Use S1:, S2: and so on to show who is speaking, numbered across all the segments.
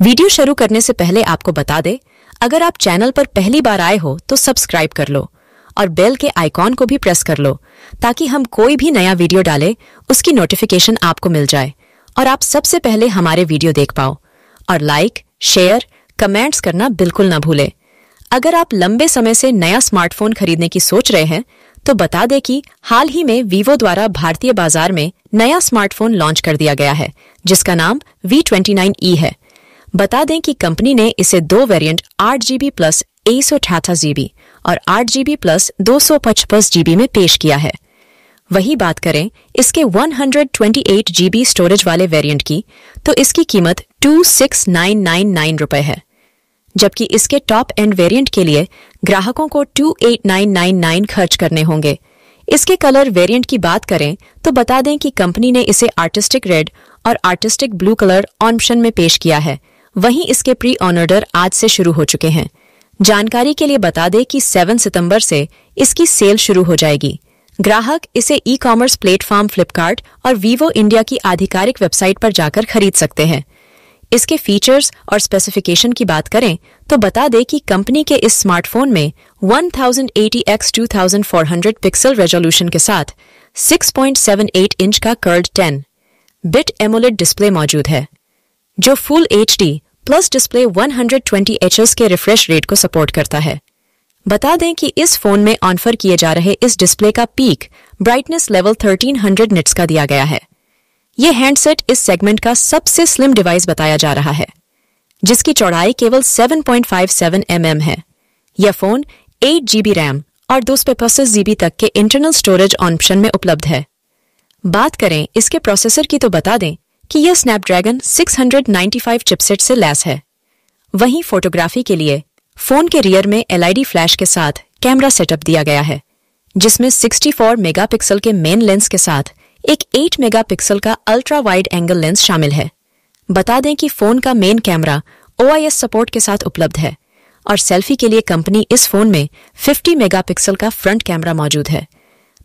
S1: Video शुरू करने से पहले आपको बता दे, अगर आप चैनल पर पहली बार आए हो तो सब्सक्राइब कर लो और बेल के आइकॉन को भी प्रेस कर लो, ताकि हम कोई भी नया वीडियो डाले, उसकी नोटिफिकेशन आपको मिल जाए और आप सबसे पहले हमारे वीडियो देख पाओ। और लाइक शेयर कमेंट्स करना बिल्कुल ना भूले। अगर आप लंबे समय से नया स्मार्टफ़ोन खरीदने की सोच रहे हैं तो बता दें कि हाल ही में वीवो द्वारा भारतीय बाज़ार में नया स्मार्टफ़ोन लॉन्च कर दिया गया है, जिसका नाम वी ट्वेंटी नाइन ई है। बता दें कि कंपनी ने इसे दो वेरिएंट आठ जीबी प्लस एक सौ अठारह जीबी और आठ जीबी प्लस दो सौ पचपस जीबी में पेश किया है। वही बात करें इसके 128 जीबी स्टोरेज वाले वेरिएंट की तो इसकी कीमत 26,999 रुपए है। जबकि इसके टॉप एंड वेरिएंट के लिए ग्राहकों को 28,999 खर्च करने होंगे। इसके कलर वेरिएंट की बात करें तो बता दें कि कंपनी ने इसे आर्टिस्टिक रेड और आर्टिस्टिक ब्लू कलर ऑप्शन में पेश किया है। वहीं इसके प्री ऑनर्डर आज से शुरू हो चुके हैं। जानकारी के लिए बता दें कि 7 सितंबर से इसकी सेल शुरू हो जाएगी। ग्राहक इसे ई कॉमर्स प्लेटफॉर्म फ्लिपकार्ट और वीवो इंडिया की आधिकारिक वेबसाइट पर जाकर खरीद सकते हैं। इसके फीचर्स और स्पेसिफिकेशन की बात करें तो बता दें कि कंपनी के इस स्मार्टफ़ोन में 1080 x 2400 पिक्सल रेजोल्यूशन के साथ 6.78 इंच का कर्ड 10 बिट एमोलेड डिस्प्ले मौजूद है। जो full H plus display 120 H के रिफ्रेश रेट को सपोर्ट करता है। बता दें कि इस फ़ोन में ऑनफर किए जा रहे इस डिस्प्ले का पीक ब्राइटनेस लेवल 1300 निट्स का दिया गया है। यह हैंडसेट इस सेगमेंट का सबसे स्लिम डिवाइस बताया जा रहा है, जिसकी चौड़ाई केवल 7.57 mm है। यह फ़ोन 8 जीबी रैम और दो सौ जीबी तक के इंटरनल स्टोरेज ऑप्शन में उपलब्ध है। बात करें इसके प्रोसेसर की तो बता दें कि यह स्नैपड्रैगन 695 चिपसेट से लैस है। वहीं फोटोग्राफी के लिए फ़ोन के रियर में एलईडी फ्लैश के साथ कैमरा सेटअप दिया गया है, जिसमें 64 मेगापिक्सल के मेन लेंस के साथ एक 8 मेगापिक्सल का अल्ट्रा वाइड एंगल लेंस शामिल है। बता दें कि फ़ोन का मेन कैमरा ओआईएस सपोर्ट के साथ उपलब्ध है, और सेल्फी के लिए कंपनी इस फ़ोन में 50 मेगापिक्सल का फ्रंट कैमरा मौजूद है।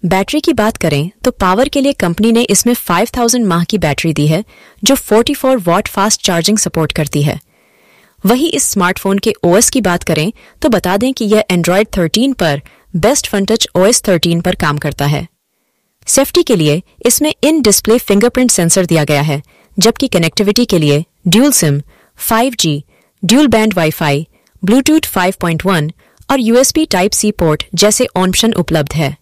S1: बैटरी की बात करें तो पावर के लिए कंपनी ने इसमें 5000 माह की बैटरी दी है जो 44 वॉट फास्ट चार्जिंग सपोर्ट करती है। वही इस स्मार्टफ़ोन के ओएस की बात करें तो बता दें कि यह एंड्रॉयड 13 पर बेस्ट फंटच ओएस 13 पर काम करता है। सेफ्टी के लिए इसमें इन डिस्प्ले फिंगरप्रिंट सेंसर दिया गया है जबकि कनेक्टिविटी के लिए dual SIM 5G, dual band wifi Bluetooth 5.1 और यूएसबी टाइप सी पोर्ट जैसे ऑप्शन उपलब्ध है।